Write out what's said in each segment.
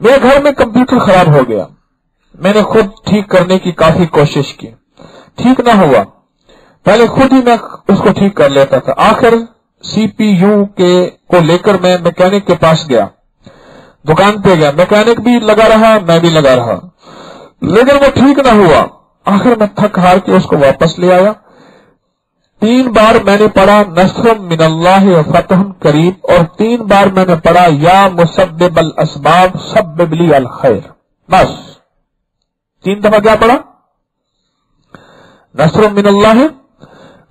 میرے گھر میں کمپیوٹر خراب ہو گیا۔ میں نے خود ٹھیک کرنے کی کافی کوشش کی۔ ٹھیک نہ ہوا۔ پہلے خود ہی میں اس کو ٹھیک کر لیتا تھا۔ آخر سی پی یو کے کو لے کر میں میکینک کے پاس گیا۔ دکان پہ گیا۔ میکینک بھی لگا رہا، میں بھی لگا رہا۔ لیکن وہ ٹھیک نہ ہوا۔ آخر میں تھک ہار کے اس کو واپس لے آیا۔ تین بار میں نے پڑھا نصر من اللہ فتح قریب اور تین بار میں نے پڑھا یا مسبب الاسباب سبب لی الخیر۔ بس۔ تین دفعہ کیا پڑھا؟ نصر من اللہ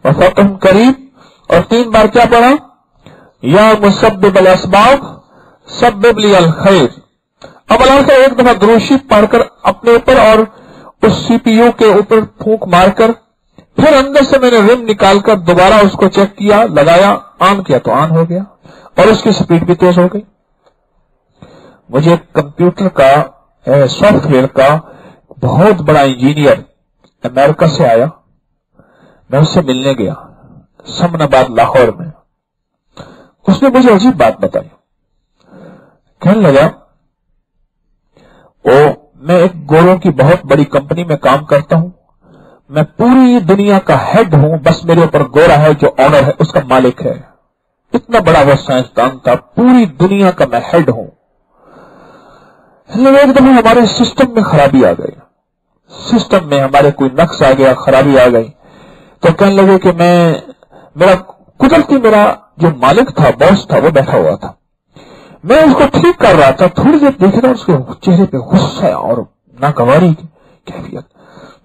و فتح قریب اور تین بار کیا پڑھا؟ یا مسبب الاسباب سبب لی الخیر۔ اب اللہ سے ایک دفعہ دروشی پڑھ کر اپنے اوپر اور اس سی پی یو کے اوپر پھونک مار کر پھر اندر سے میں نے رم نکال کر دوبارہ اس کو چیک کیا، لگایا، آن کیا تو آن ہو گیا اور اس کی سپیڈ بھی تیز ہو گئی۔ مجھے کمپیوٹر کا سافٹ ویئر کا بہت بڑا انجینئر امریکہ سے آیا۔ میں اس سے ملنے گیا سمن آباد لاہور میں۔ اس نے مجھے عجیب بات بتائی۔ کہنے لگا، او، میں ایک گوروں کی بہت بڑی کمپنی میں کام کرتا ہوں۔ میں پوری دنیا کا ہیڈ ہوں، بس میرے اوپر گورا ہے، جو آنر ہے، اس کا مالک ہے۔ اتنا بڑا وہ سائنسدان تھا، پوری دنیا کا میں ہیڈ ہوں۔ ایک دفعہ ہمارے سسٹم میں خرابی آ گئی۔ سسٹم میں ہمارے کوئی نقص آ گیا، خرابی آ گئی۔ تو کہنے لگے کہ میں، میرا قدرتی میرا جو مالک تھا باس تھا، وہ بیٹھا ہوا تھا۔ میں اس کو ٹھیک کر رہا تھا، تھوڑی دیر دیکھ رہا اس کے چہرے پہ غصہ اور ناگواری کی کیفیت۔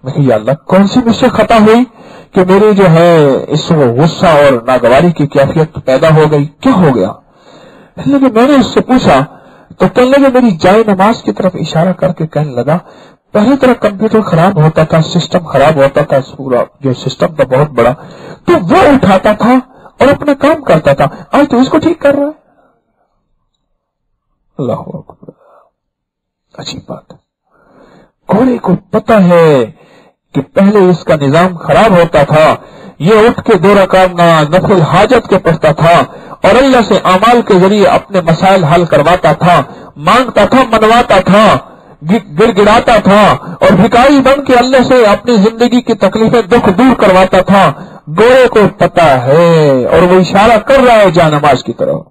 میں کہ یا اللہ، کون سی مجھ سے خطا ہوئی کہ میری جو ہے اس کو غصہ اور ناگواری کی کیفیت پیدا ہو گئی؟ کیا ہو گیا؟ لیکن میں نے اس سے پوچھا، تو کہنے لگے میری جائے نماز کی طرف اشارہ کر کے کہنے لگا پہلی طرح کمپیوٹر خراب ہوتا تھا، سسٹم خراب ہوتا تھا، پورا جو سسٹم تھا بہت بڑا، تو وہ اٹھاتا تھا اور اپنا کام کرتا تھا۔ آج تو اس کو ٹھیک کر رہا ہے۔ اللہ اکبر اچھی بات گھوڑے کو پتا ہے کہ پہلے اس کا نظام خراب ہوتا تھا، یہ اٹھ کے دو رکام نفل حاجت کے پڑھتا تھا، اور اللہ سے امال کے ذریعے اپنے مسائل حل کرواتا تھا، مانگتا تھا، منواتا تھا، گڑ گڑاتا تھا، اور بھکاری بن کے اللہ سے اپنی زندگی کی تکلیفیں دکھ دور کرواتا تھا۔ گوڑے کو پتا ہے، اور وہ اشارہ کر رہا ہے جان نماز کی طرف۔